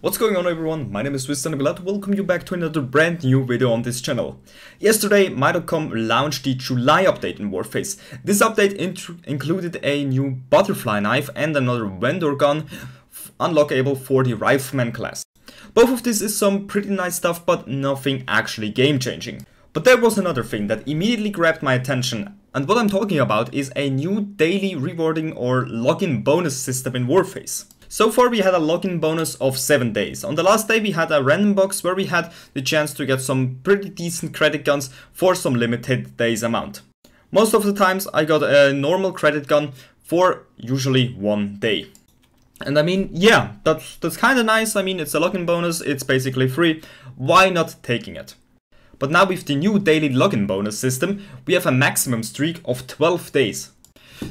What's going on everyone, my name is Swiss and I'm glad to welcome you back to another brand new video on this channel. Yesterday, My.com launched the July update in Warface. This update included a new butterfly knife and another vendor gun unlockable for the rifleman class. Both of this is some pretty nice stuff but nothing actually game changing. But there was another thing that immediately grabbed my attention and what I'm talking about is a new daily rewarding or login bonus system in Warface. So far we had a login bonus of 7 days. On the last day we had a random box where we had the chance to get some pretty decent credit guns for some limited days amount. Most of the times I got a normal credit gun for usually one day. And I mean, yeah, that's, that's kinda nice. I mean, it's a login bonus, it's basically free. Why not taking it? But now with the new daily login bonus system, we have a maximum streak of 12 days.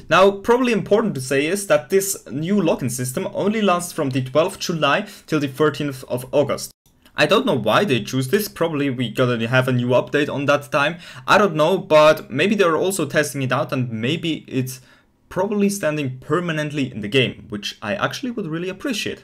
Now, probably important to say is that this new login system only lasts from the 12th July till the 13th of August. I don't know why they choose this, probably we gotta have a new update on that time. I don't know, but maybe they're also testing it out and maybe it's probably standing permanently in the game, which I actually would really appreciate.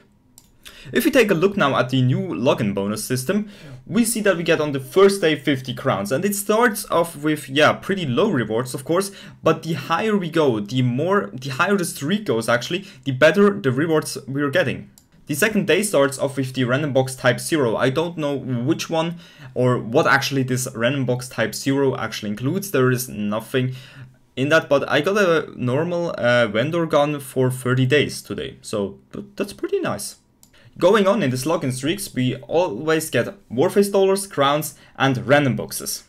If we take a look now at the new login bonus system, we see that we get on the first day 50 crowns and it starts off with yeah pretty low rewards of course but the higher we go the more the higher the streak goes actually the better the rewards we're getting. The second day starts off with the random box type 0. I don't know which one or what actually this random box type 0 actually includes. There is nothing in that, but I got a normal uh, vendor gun for 30 days today. So that's pretty nice. Going on in the login streaks, we always get Warface dollars, crowns, and random boxes.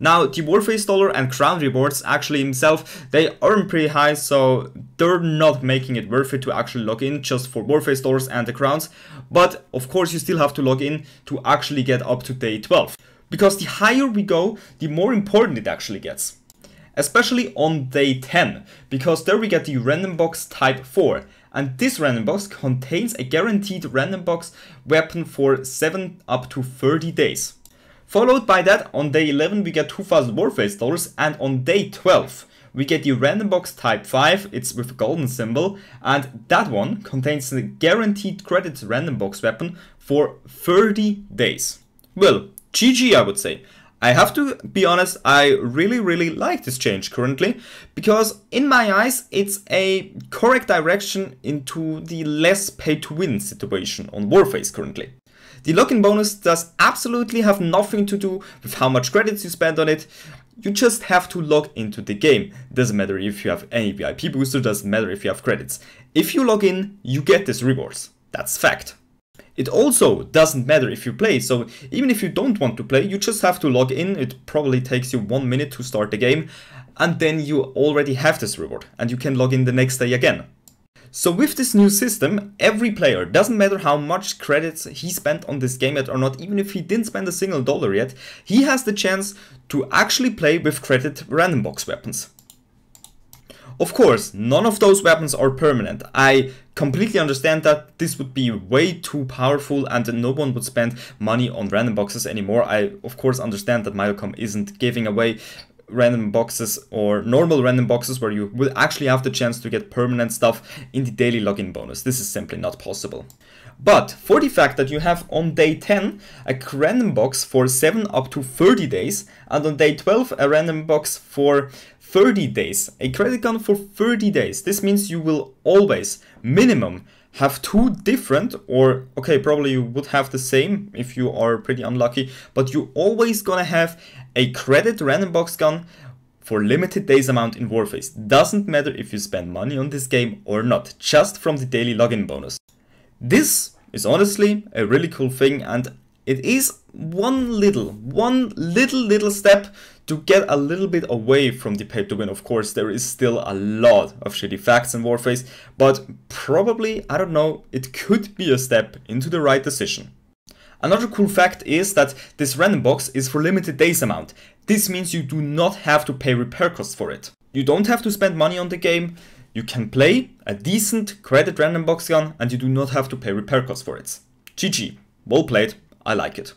Now, the Warface dollar and crown rewards actually himself, they aren't pretty high, so they're not making it worth it to actually log in just for Warface dollars and the crowns. But of course, you still have to log in to actually get up to day 12. Because the higher we go, the more important it actually gets. Especially on day 10, because there we get the random box type 4 and this random box contains a guaranteed random box weapon for 7 up to 30 days. Followed by that, on day 11 we get 2000 Warface dollars and on day 12 we get the random box type 5, it's with a golden symbol, and that one contains the guaranteed credit random box weapon for 30 days. Well, GG I would say. I have to be honest, I really really like this change currently, because in my eyes it's a correct direction into the less pay to win situation on Warface currently. The login bonus does absolutely have nothing to do with how much credits you spend on it, you just have to log into the game. Doesn't matter if you have any VIP booster, doesn't matter if you have credits. If you log in, you get these rewards. That's fact. It also doesn't matter if you play, so even if you don't want to play, you just have to log in, it probably takes you one minute to start the game, and then you already have this reward, and you can log in the next day again. So with this new system, every player, doesn't matter how much credits he spent on this game yet or not, even if he didn't spend a single dollar yet, he has the chance to actually play with credit random box weapons. Of course, none of those weapons are permanent. I completely understand that this would be way too powerful and no one would spend money on random boxes anymore. I of course understand that My.com isn't giving away random boxes or normal random boxes where you will actually have the chance to get permanent stuff in the daily login bonus. This is simply not possible. But for the fact that you have on day 10 a random box for 7 up to 30 days and on day 12 a random box for 30 days, a credit gun for 30 days. This means you will always, minimum, have two different, or okay, probably you would have the same if you are pretty unlucky, but you always gonna have a credit random box gun for limited days amount in Warface. Doesn't matter if you spend money on this game or not, just from the daily login bonus. This is honestly a really cool thing and it is one little, one little, little step to get a little bit away from the pay to win. Of course, there is still a lot of shitty facts in Warface, but probably, I don't know, it could be a step into the right decision. Another cool fact is that this random box is for limited days amount. This means you do not have to pay repair costs for it. You don't have to spend money on the game, you can play a decent credit random box gun and you do not have to pay repair costs for it. GG, well played, I like it.